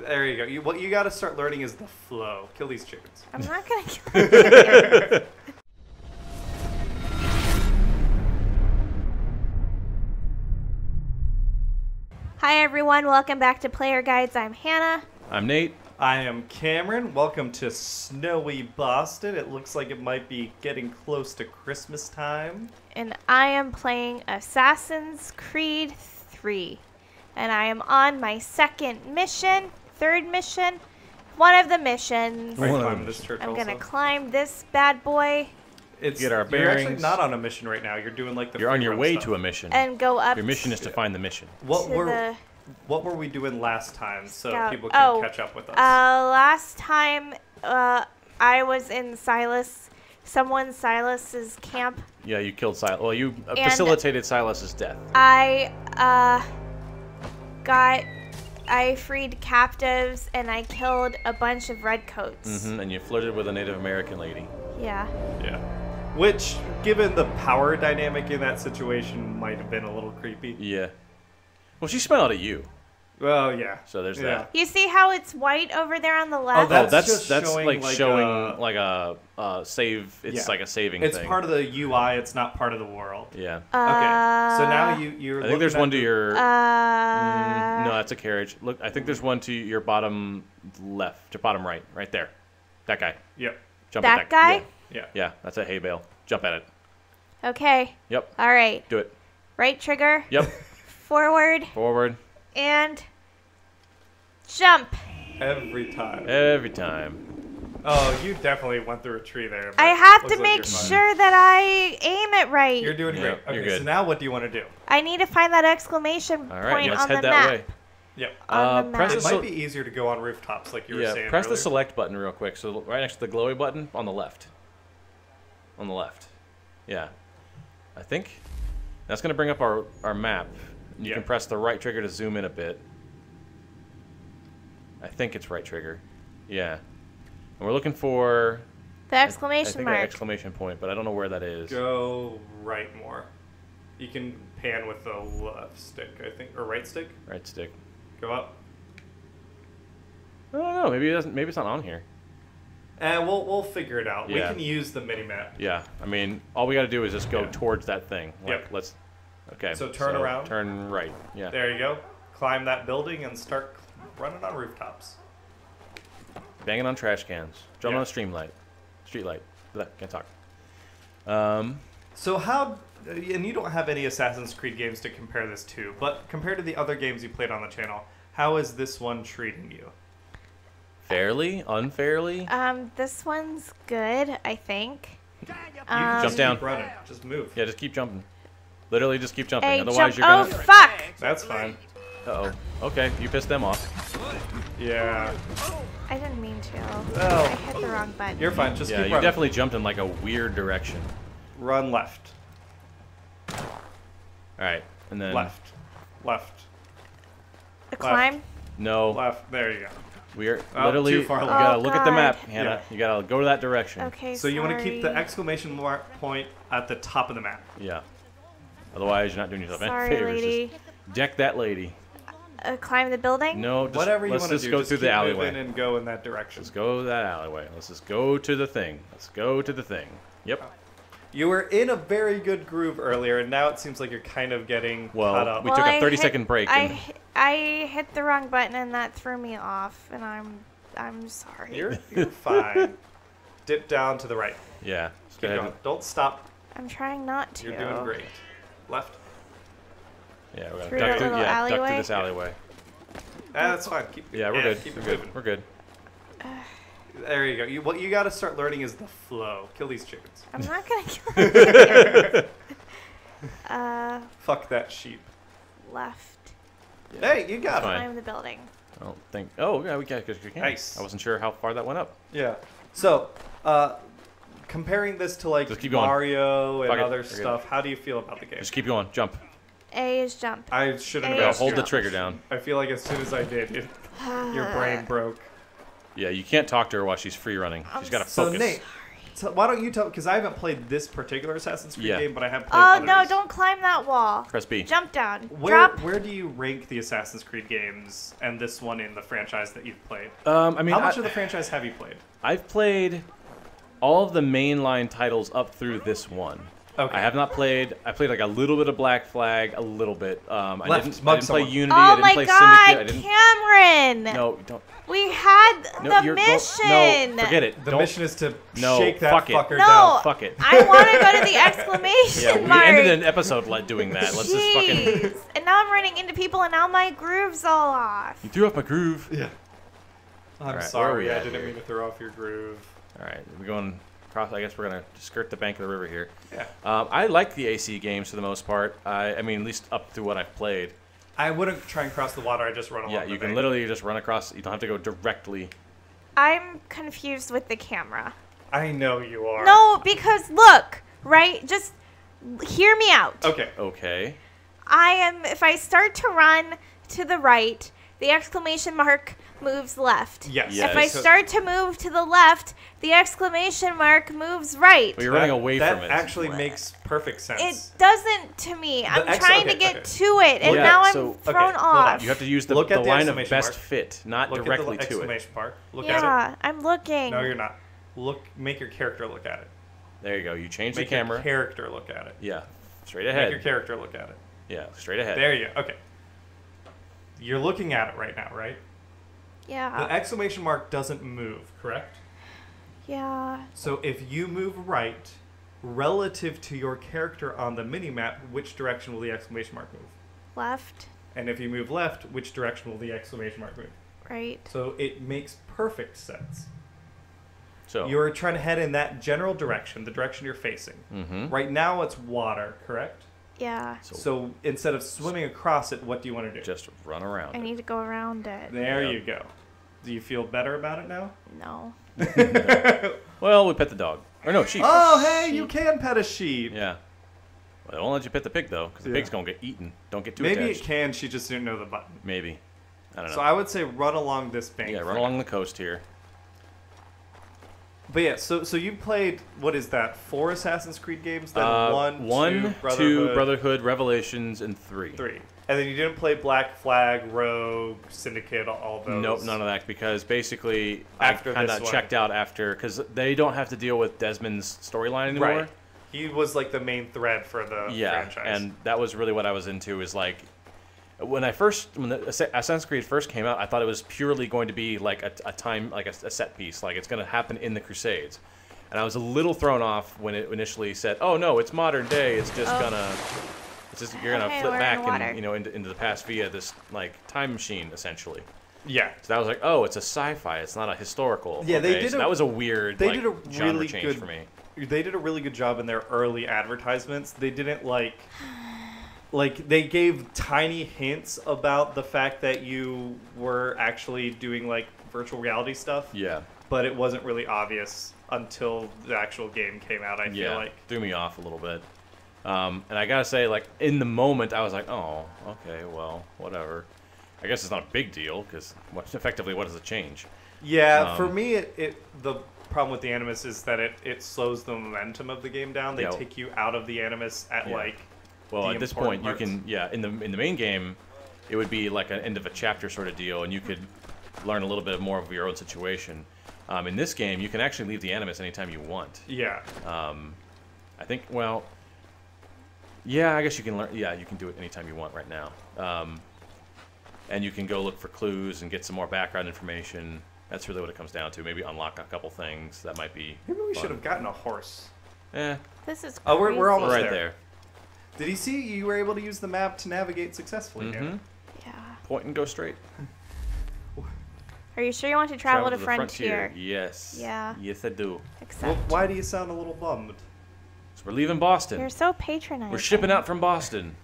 There you go. You, what you got to start learning is the flow. Kill these chickens. I'm not gonna kill you. Hi everyone, welcome back to Player Guides. I'm Hannah. I'm Nate. I am Cameron. Welcome to snowy Boston. It looks like it might be getting close to Christmas time. and I am playing Assassin's Creed 3. And I am on my second mission, third mission, one of the missions. Right, One of climb this church I'm also. gonna climb this bad boy It's, Get our bearings. You're actually not on a mission right now. You're doing like the You're on your way stuff. to a mission. and go up Your mission is to find the mission. What to were the. what were we doing last time so Scout- people can oh, catch up with us? Uh, last time uh, I was in Silas, someone Silas's camp. Yeah, you killed Silas. Well, you uh, facilitated Silas's death. I uh, got. I freed captives and I killed a bunch of redcoats. hmm and you flirted with a Native American lady. Yeah. yeah. Which, given the power dynamic in that situation, might have been a little creepy. Yeah. Well, she smiled at you. Well, yeah. So there's Yeah. that. You see how it's white over there on the left? Oh, That's that's just that's showing, like, like, showing uh, like a uh, save. It's Yeah. like a saving It's thing. part of the UI. It's not part of the world. yeah. Okay. So now Uh, you you're. I think there's at one to your. Uh, Mm, no, that's a carriage. Look, I think there's one to your bottom left, to bottom right, right there. That guy. Yep. Jump That at that guy? Yeah. Yeah. yeah, that's a hay bale. Jump at it. Okay. Yep. All right. Do it. Right trigger. Yep. Forward Forward. And jump. Every time. Every time. Oh, you definitely went through a tree there. I have to like make you're sure that I aim it right. You're doing Yeah, great. you're Okay, so now what do you want to do? I need to find that exclamation All right, point let's on head the that map. way. Yep. On Uh, the press map. It might be easier to go on rooftops, like you were yeah, saying. press the select button real quick. So right next to the glowy button on the left. On the left. Yeah. I think that's going to bring up our, our map. You Yeah. can press the right trigger to zoom in a bit. I think it's right trigger. Yeah. And we're looking for The exclamation I- I exclamation think an mark. exclamation point, but I don't know where that is. Go right more. You can pan with the left stick, I think, or right stick. Right stick. Go up, I don't know. Maybe it doesn't. Maybe it's not on here. and we'll we'll figure it out. We can use the mini map. Yeah. I mean, all we got to do is just go Yeah. towards that thing. Like, Yep. let's. Okay. So turn around. Turn right. Yeah. There you go. Climb that building and start running on rooftops. Banging on trash cans. Drumming Yeah. on a stream light. Street light. Blah, Can't talk. Um, So how? And you don't have any Assassin's Creed games to compare this to, but compared to the other games you played on the channel, how is this one treating you? fairly, unfairly. Um, this one's good, I think. You Um, can Jump just down. Keep running. Just move. Yeah, just keep jumping. Literally, just keep jumping. Hey, Otherwise, jump. you're gonna. Oh, fuck! That's fine. Uh oh. Okay, you pissed them off. Yeah. I didn't mean to. Oh. I hit the wrong button. You're fine. Just yeah, keep you running. definitely jumped in like a weird direction. Run left. All right, and then Left. Left. The climb? no, Left. There you go. we're Oh, literally. too far you gotta Oh, look at the map, Hannah. Yeah. You gotta go to that direction. Okay, So you want to keep the exclamation mark point at the top of the map. Yeah. Otherwise, you're not doing yourself Sorry, any favors. lady. Just deck that lady. Uh, climb the building? No, just, Whatever you want to just do, go just go through keep the alleyway. and go in that direction. Let's go that alleyway. Let's just go to the thing. Let's go to the thing. Yep. You were in a very good groove earlier, and now it seems like you're kind of getting Well, caught up. we took a 30 hit- second break I, and- I hit the wrong button and that threw me off, and I'm I'm sorry. You're, you're fine. Dip down to the right. Yeah. Keep go going. Don't stop. I'm trying not to. You're doing great. Left. yeah, we're Through gonna duck through, little yeah, duck through this alleyway. Ah, that's fine. Keep, Yeah, we're good. Keep We're it good. moving. We're good. There you go. You, what you got to start learning is the flow. Kill these chickens. I'm not gonna kill you. uh, Fuck that sheep. left. Hey, you got Fine. it. Climb the building. I don't think. Oh, yeah, we got because we can. Nice. I wasn't sure how far that went up. Yeah. So, uh, comparing this to like Just keep going. Mario and Fuck it. other We're stuff, how do you feel about the game? Just keep going. Jump. A is jump. I shouldn't have Hey, Yeah, asked hold you. the trigger down. I feel like as soon as I did, it, your brain broke. Yeah, you can't talk to her while she's free running. I'm She's got to So focus. Nate, So why don't you tell? Because I haven't played this particular Assassin's Creed Yeah. game, but I have played. Oh others. no! Don't climb that wall. Press B. Jump down. Where Drop. where do you rank the Assassin's Creed games and this one in the franchise that you've played? Um, I mean, How much I, of the franchise have you played? I've played all of the mainline titles up through this one. Okay. I have not played. I played like a little bit of Black Flag, a little bit. Um, I Left, didn't, I didn't play someone. Unity. I Oh didn't my play God, Syndicate. I didn't. Cameron! No, don't. We had No, the you're, mission. Don't, no, forget it. The don't, mission is to No, shake that fuck it. fucker No, down. Fuck it. I want to go to the exclamation Yeah, we mark. ended an episode like doing that. Let's just fucking. Jeez. and now I'm running into people, and now my groove's all off. You threw off my groove. Yeah. I'm Alright, where are sorry. I didn't here? mean to throw off your groove. All right, we're going across. I guess we're gonna skirt the bank of the river here. Yeah. Um, I like the AC games for the most part. I, I mean, at least up to what I've played. I wouldn't try and cross the water. I just run along. Yeah, the you can bank. literally just run across. You don't have to go directly. I'm confused with the camera. I know you are. No, because look, right? Just hear me out. Okay. Okay. I am. If I start to run to the right, the exclamation mark moves left. Yes. Yes. If I start to move to the left, the exclamation mark moves right. Well, you're running that- away that from it. That actually makes perfect sense. It doesn't to me. I'm ex- trying okay, to get okay. to it, and Yeah, now I'm so- thrown hold on. off. You have to use the, Look the the line of best mark. fit, not Look directly at the to it. exclamation mark. Look at yeah, I'm looking. No, you're not. Look. Make your character look at it. There you go. You change Make the camera. your character look at it. yeah, straight ahead. Make your character look at it. Yeah, straight ahead. There you go. Okay. You're looking at it right now, right? Yeah. The exclamation mark doesn't move, correct? yeah. So if you move right, relative to your character on the mini map, which direction will the exclamation mark move? Left, And if you move left, which direction will the exclamation mark move? right. So it makes perfect sense. So You're trying to head in that general direction, the direction you're facing. Mhm. Right now it's water, correct? Yeah, So, So instead of swimming across it, what do you want to do? just run around. I it. need to go around it. there Yep. you go. Do you feel better about it now? No. Well, we pet the dog. Or no, sheep. Oh, hey, you can pet a sheep. Yeah. Well, they won't let you pet the pig though, because the Yeah. pig's gonna get eaten. Don't get too Maybe attached. it can, she just didn't know the button. Maybe. I don't know. So I would say run along this bank. yeah, run along the coast here. But yeah, so so you played what is that? Four Assassin's Creed games? Then Uh, one, one, two, two, Brotherhood, Brotherhood, Revelations, and three. three, and then you didn't play Black Flag, Rogue, Syndicate, all those. Nope, none of that because basically After I kind of checked out after because they don't have to deal with Desmond's storyline anymore. Right. He was like the main thread for the Yeah, franchise. and that was really what I was into. Is like when I first when the Assa- Assassin's Creed first came out, I thought it was purely going to be like a, a time like a, a set piece, like it's going to happen in the Crusades. And I was a little thrown off when it initially said, "Oh no, it's modern day. It's just Oh. gonna, it's just you're gonna Okay, flip we're in back and you know into, into the past via this like time machine essentially." yeah, So that was like, "Oh, it's a sci-fi. It's not a historical." Yeah, they did so a- that was a weird they like, did a genre really change good for me. they did a really good job in their early advertisements. They didn't like like they gave tiny hints about the fact that you were actually doing like virtual reality stuff, Yeah, but it wasn't really obvious until the actual game came out. I yeah, feel like. threw me off a little bit. Um, and I gotta say, like in the moment, I was like, "Oh, okay, well, whatever." I guess it's not a big deal because effectively, what does it change? Yeah, for Um, me, it, it the problem with the Animus is that it, it slows the momentum of the game down. They Yeah. take you out of the Animus at Yeah. like Well, the at this important point, you can, yeah, in the in the main game, it would be like an end of a chapter sort of deal, and you could learn a little bit more of your own situation. Um, in this game, you can actually leave the Animus anytime you want. yeah. Um, I think, well, yeah, I guess you can learn. Yeah, you can do it anytime you want right now. Um, and you can go look for clues and get some more background information. That's really what it comes down to. Maybe unlock a couple things that might be. Maybe we fun. should have gotten a horse. Eh, This is Oh, we're- we're almost right there. there. Did he see you were able to use the map to navigate successfully? hmm Hannah? Yeah. Point and go straight. Are you sure you want to travel, to the frontier? Yes. Yeah. Yes, I do. Except Well, why do you sound a little bummed? So we're leaving Boston. you're so patronizing. We're shipping out from Boston.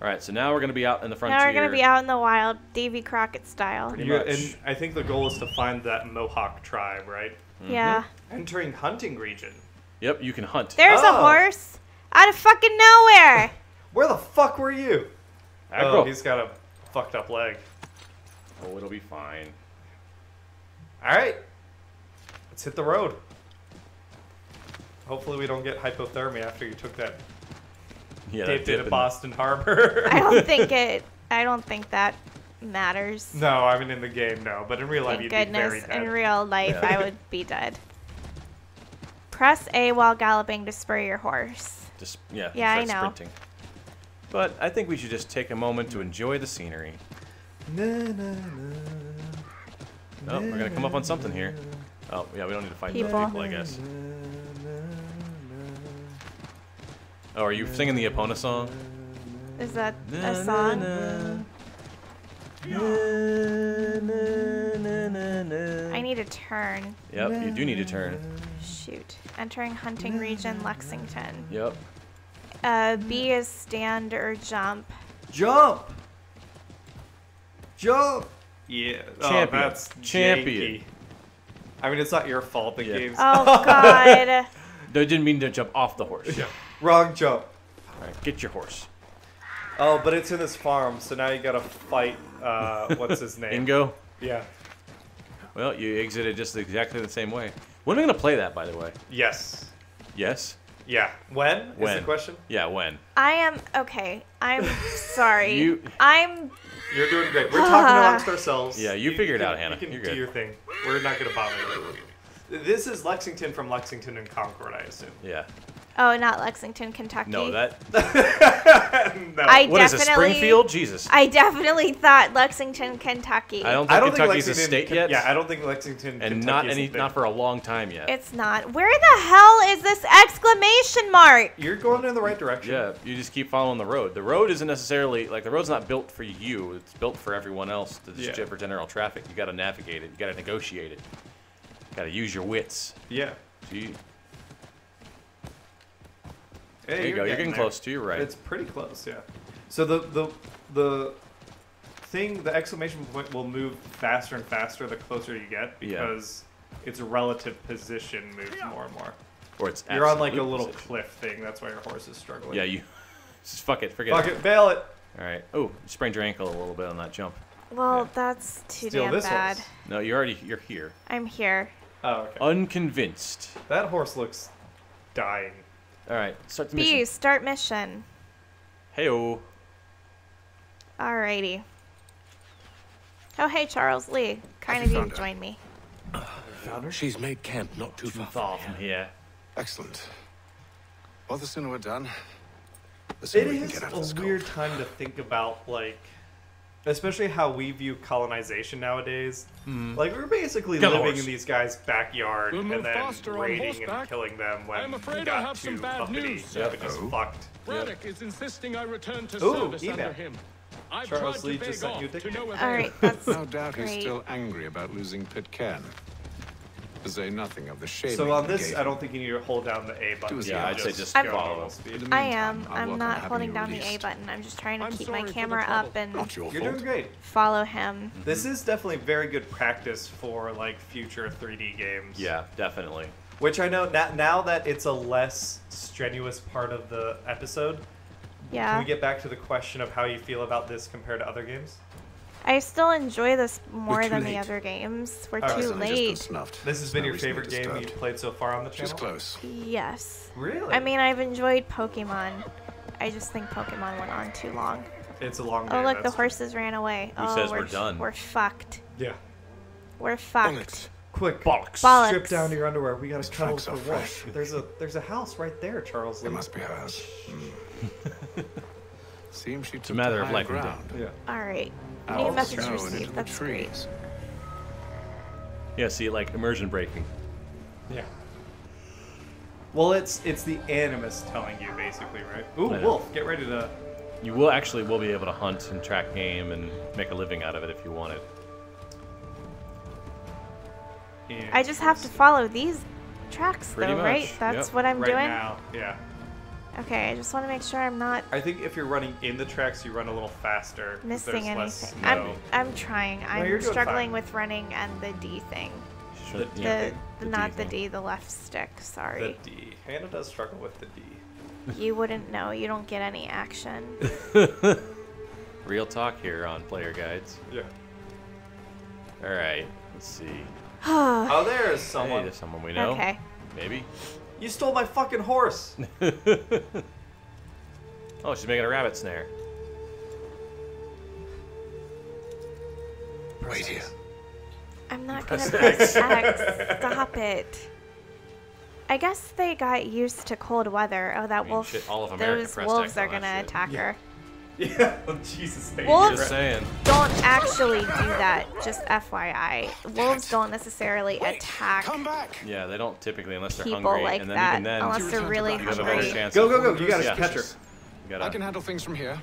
All right, so now we're gonna be out in the frontier. Now we're gonna be out in the wild, Davy Crockett style. Pretty much. and I think the goal is to find that Mohawk tribe, right? Yeah. Entering hunting region. Yep, you can hunt. There's a Oh. horse out of fucking nowhere. Where the fuck were you? Oh, he's got a fucked up leg. Oh, it'll be fine. All right. Let's hit the road. Hopefully we don't get hypothermia after you took that Yeah, dip that dip at Boston Harbor. I don't think it. I don't think that matters. no, I mean in the game, no, but in real life Thank you'd be very goodness. dead. In real life, Yeah. I would be dead. Press A while galloping to spur your horse. Just yeah. Yeah, I know. Sprinting. But I think we should just take a moment to enjoy the scenery. Na, na, na. Oh, we're gonna come up on something here. Oh yeah, we don't need to fight People. those people, I guess. Oh, are you singing the Epona song? Is that Na, a na, song? na. Na, na, na, na, na. I need a turn. Yep, you do need to turn. Shoot. Entering hunting region, Lexington. Yep. Uh, B is stand or jump. Jump! Jump! Yeah. Oh, Champion. that's Champion. janky. I mean, it's not your fault. The Yeah. game's Oh God. They didn't mean to jump off the horse. Yeah. wrong jump. All right, get your horse. Oh, but it's in this farm, so now you gotta fight. Uh, what's his name? Ingo. Yeah. Well, you exited just exactly the same way. When are we gonna play that, by the way? Yes. Yes. Yeah. When? Is When? the question? Yeah, when? I am okay. I'm sorry. You- I'm You're doing great. We're talking amongst ourselves. Yeah, you figure it can- out, Hannah. You can You're do good. your thing. We're not gonna bother you. This is Lexington from Lexington and Concord, I assume. Yeah. Oh, not Lexington, Kentucky. No, that. no. I What is it? Springfield? Jesus. I definitely thought Lexington, Kentucky. I don't think I don't Kentucky's think a state Ken- yet. Yeah, I don't think Lexington, and Kentucky not any, not for a long time yet. It's not. Where the hell is this exclamation mark? You're going in the right direction. Yeah, you just keep following the road. The road isn't necessarily like the road's not built for you. It's built for everyone else. To just Yeah. for general traffic, you got to navigate it. You got to negotiate it. Got to use your wits. Yeah. So you, Hey, there you go. You're getting there. close to your right. It's pretty close, yeah. So the the the thing, the exclamation point will move faster and faster the closer you get Yeah. because its relative position moves more and more. or it's You're on like a little position. cliff thing. That's why your horse is struggling. Yeah, you. Just fuck it. Forget Fuck it. it, bail it. All right. Oh, you sprained your ankle a little bit on that jump. Well, Yeah. that's too Steal damn this bad. horse. No, you're already. You're here. I'm here. Oh, okay. Unconvinced. that horse looks dying. All right. Start the B, mission. start mission. Hey-oh. Alrighty. Oh, hey, Charles Lee. Kind Have of you you found to her? join me. She's made camp not too far. Fall from from here. here. Excellent. Well, the sooner we're done, the It we can get out a of this weird cold. time to think about, like, especially how we view colonization nowadays. Mm. Like, we're basically Get living in these guys' backyard We'll and then faster raiding and killing them when I'm afraid we I got have some too bad uppity. news, So sir. just Oh. fucked. Braddock is insisting I return to Ooh, service email. under him. I've Charles tried Lee to just beg sent you a off dick to no avail. Alright, that's No doubt great. he's still angry about losing Pitcairn. To say nothing of the shaming So on this, I don't think you need to hold down the A button. Yeah, I'd say just go follow normal him. speed. In the I am. I'll I'm not holding you down the A button. I'm just trying to I'm keep my camera up and your You're doing great. follow him. Mm-hmm. This is definitely very good practice for like future 3D games. Yeah, definitely. Which I know now, now that it's a less strenuous part of the episode. Yeah. Can we get back to the question of how you feel about this compared to other games? I still enjoy this more too too than the other games. We're Alright, too Suddenly late. This has been no your reason to be favorite game disturbed. you've played so far on the channel? She's close. Yes. Really? I mean, I've enjoyed Pokemon. I just think Pokemon went on too long. it's a long Oh, game. look, the that's true. horses ran away. Who oh, says we're, we're done? We're fucked. Yeah. We're fucked. Bullets. Quick, Bollocks. Bollocks. strip down to your underwear. We gotta cuddle tracks for are what? There's a there's a house right there, Charles. It Lee. must be hers. Hmm. Seems she took a matter of higher life and death. Yeah. All right. New of the message received. into the That's great. Yeah, see, like immersion breaking. Yeah. Well, it's it's the animus telling you basically, right? Ooh, I know. wolf! Get ready to. You will actually will be able to hunt and track game and make a living out of it if you wanted. I just have to follow these tracks, Pretty though, right? That's yep. what I'm right doing. now. Yeah. Okay, I just want to make sure I'm not I think if you're running in the tracks, you run a little faster. missing there's less anything. I'm I'm trying. I'm you're struggling with running and the D thing. Should- The- yeah, The, the not D the. D, the left stick. Sorry. The D. Hannah does struggle with the D. you wouldn't know. You don't get any action. Real talk here on Player Guides. Yeah. All right, let's see. Oh, there is someone. Hey, there's someone we know. Okay. Maybe. You stole my fucking horse. Oh, she's making a rabbit snare. Wait here. I'm not gonna press X. Stop it. I guess they got used to cold weather. Oh, that mean, wolf. shit, all of America those wolves X are gonna shit. attack her. yeah. Oh, Jesus. thank you. Wolves- Just saying. Don't actually do that. Just FYI, wolves don't necessarily attack Come back. Yeah, they don't typically unless they're people hungry, like and then that even then unless they're really you have a better hungry. chance. Go, go, go. You gotta Yeah. catch her. I gotta. can handle things from here.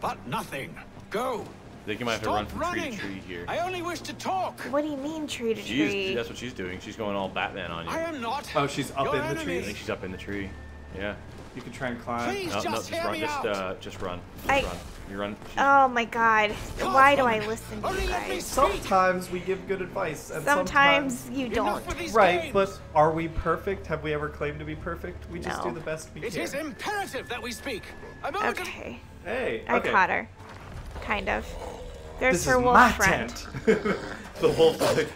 But nothing. Go. I think you might have to Stop run from tree running. to tree here. I only wish to talk. What do you mean tree to She's, tree? that's what she's doing. She's going all Batman on you. I am not. Oh, she's up your in the tree. I think she's up in the tree. Yeah. You can try and climb. Please. No, no, just just run. Just, uh, just run. Just I- run. You run. she's- Oh my god. Why do I listen to Only you guys? Sometimes we give good advice, and Sometimes you don't. Enough with these Right, games. but are we perfect? Have we ever claimed to be perfect? We just No. do the best we It can. It is imperative that we speak. A moment of- Okay. Hey, I caught her. Kind of. There's This her is wolf my friend. tent. the wolf is like,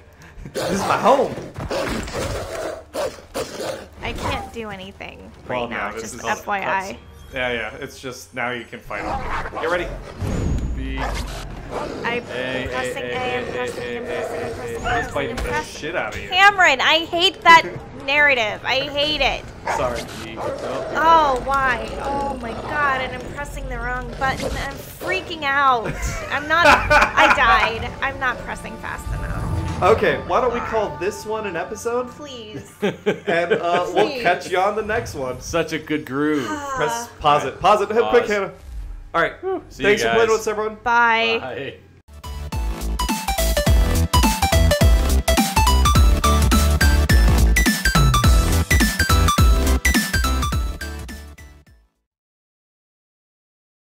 this is my home. I can't do anything Well, right now, no, this just FYI. that's- Yeah, yeah. It's just now you can fight them. Get ready. Be- I'm pressing hey, A, I'm pressing, I'm pressing, I'm pressing, He's pressing, fighting the shit out of you. Cameron, I hate that narrative. I hate it. Sorry. be- oh, Oh, why? Oh my god, and I'm pressing the wrong button. I'm freaking out. I'm not. I died. I'm not pressing fast enough. Okay, why don't we call this one an episode? Please. And uh, we'll Please. catch you on the next one. Such a good groove. Press pause it. Pause it. Quick, Pause. Hannah. All right. See Thanks you for playing with us, everyone. Bye. Bye.